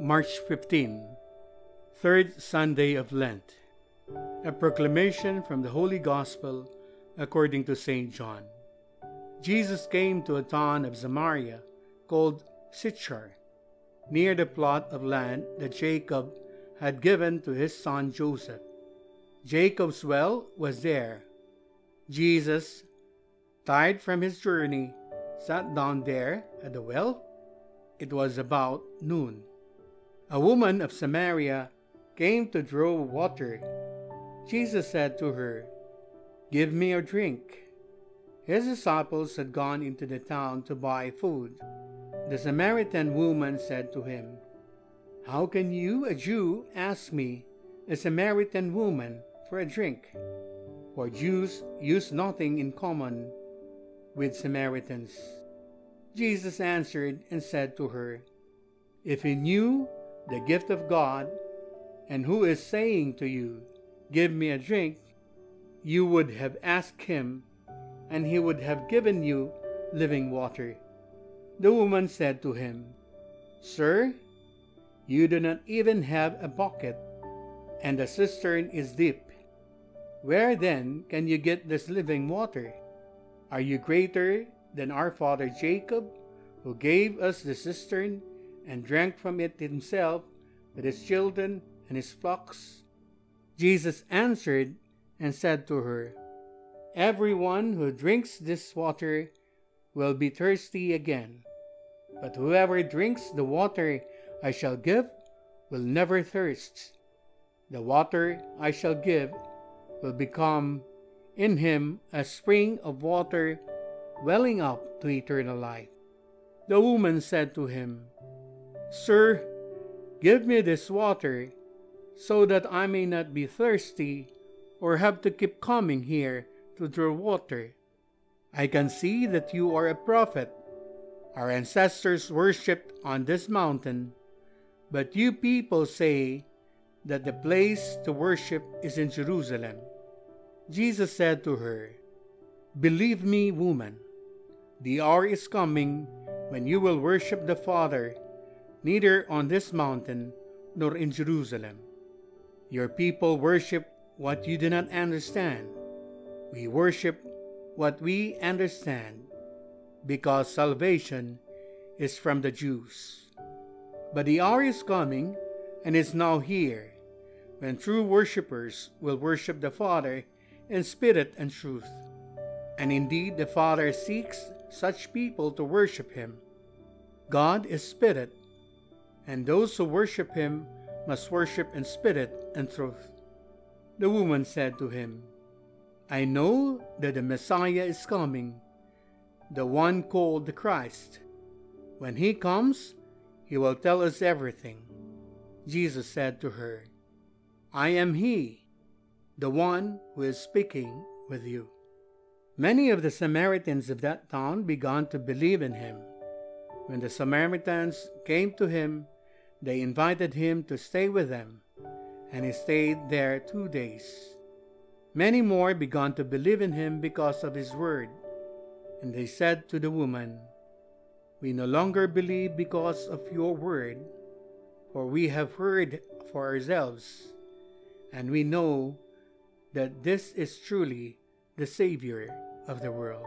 March 15, Third Sunday of Lent. A proclamation from the Holy Gospel according to St. John. Jesus came to a town of Samaria called Sychar, near the plot of land that Jacob had given to his son Joseph. Jacob's well was there. Jesus, tired from his journey, sat down there at the well. It was about noon. A woman of Samaria came to draw water. Jesus said to her, Give me a drink. His disciples had gone into the town to buy food. The Samaritan woman said to him, How can you, a Jew, ask me, a Samaritan woman, for a drink? For Jews use nothing in common with Samaritans. Jesus answered and said to her, If he knew the gift of God, and who is saying to you, Give me a drink, you would have asked him, and he would have given you living water. The woman said to him, Sir, you do not even have a bucket, and the cistern is deep. Where then can you get this living water? Are you greater than our father Jacob, who gave us the cistern and drank from it himself with his children and his flocks? Jesus answered and said to her, Everyone who drinks this water will be thirsty again. But whoever drinks the water I shall give will never thirst. The water I shall give will become in him a spring of water welling up to eternal life. The woman said to him, Sir, give me this water, so that I may not be thirsty or have to keep coming here to draw water. I can see that you are a prophet. Our ancestors worshipped on this mountain, but you people say that the place to worship is in Jerusalem. Jesus said to her, Believe me, woman, the hour is coming when you will worship the Father neither on this mountain nor in Jerusalem. Your people worship what you do not understand. We worship what we understand, because salvation is from the Jews. But the hour is coming, and is now here, when true worshippers will worship the Father in spirit and truth. And indeed, the Father seeks such people to worship Him. God is spirit, and those who worship him must worship in spirit and truth. The woman said to him, I know that the Messiah is coming, the one called the Christ. When he comes, he will tell us everything. Jesus said to her, I am he, the one who is speaking with you. Many of the Samaritans of that town began to believe in him. When the Samaritans came to him, they invited him to stay with them, and he stayed there two days. Many more began to believe in him because of his word, and they said to the woman, We no longer believe because of your word, for we have heard for ourselves, and we know that this is truly the Savior of the world.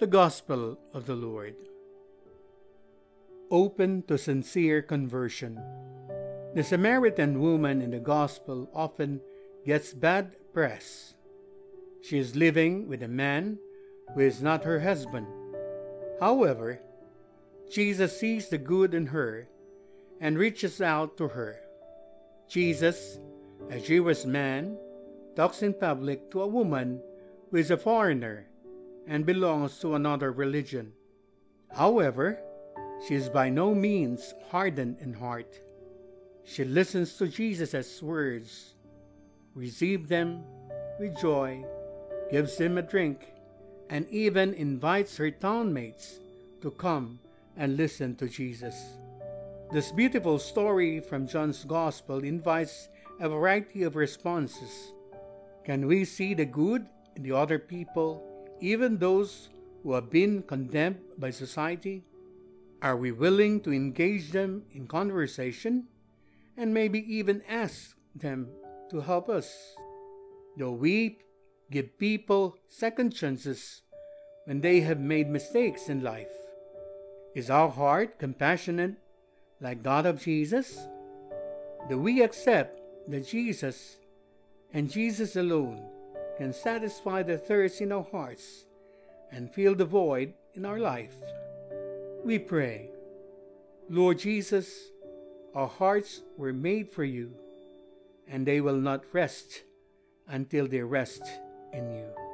The Gospel of the Lord open to sincere conversion. The Samaritan woman in the Gospel often gets bad press. She is living with a man who is not her husband. However, Jesus sees the good in her and reaches out to her. Jesus, a Jewish man, talks in public to a woman who is a foreigner and belongs to another religion. However, she is by no means hardened in heart. She listens to Jesus' words, receives them with joy, gives them a drink, and even invites her townmates to come and listen to Jesus. This beautiful story from John's Gospel invites a variety of responses. Can we see the good in the other people, even those who have been condemned by society? Are we willing to engage them in conversation and maybe even ask them to help us? Do we give people second chances when they have made mistakes in life? Is our heart compassionate like that of Jesus? Do we accept that Jesus and Jesus alone can satisfy the thirst in our hearts and fill the void in our life? We pray, Lord Jesus, our hearts were made for you, and they will not rest until they rest in you.